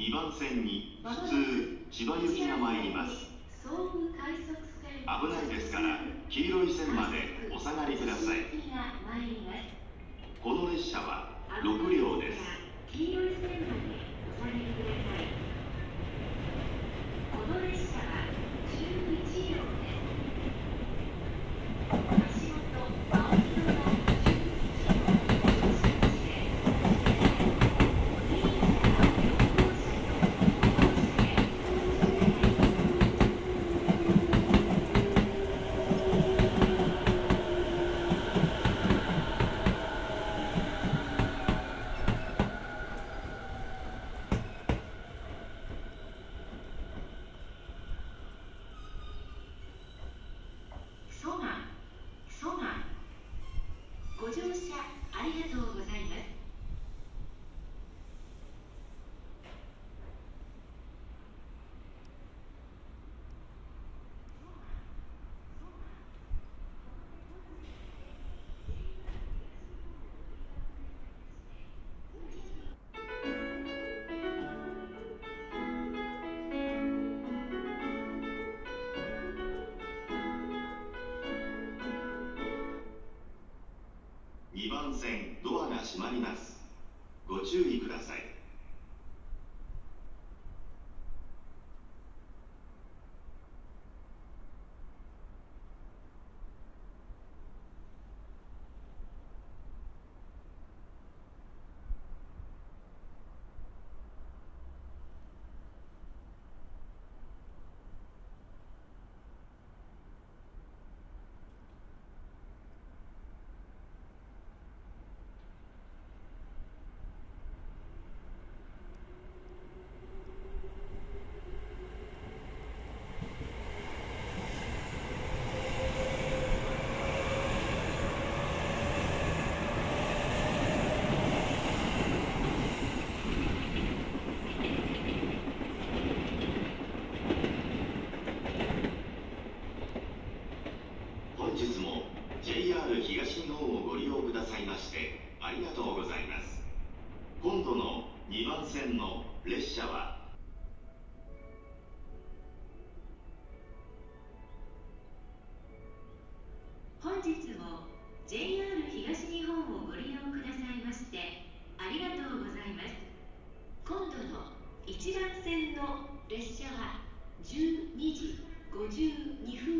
2番線に普通千葉行きが参ります。危ないですから黄色い線までお下がりください。この列車は6両です。黄色い線までお下がりください線ドアが閉まります。ご注意ください本日も JR 東日本をご利用くださいましてありがとうございます。今度の2番線の列車は本日も JR 東日本をご利用くださいましてありがとうございます。今度の1番線の列車は12時52分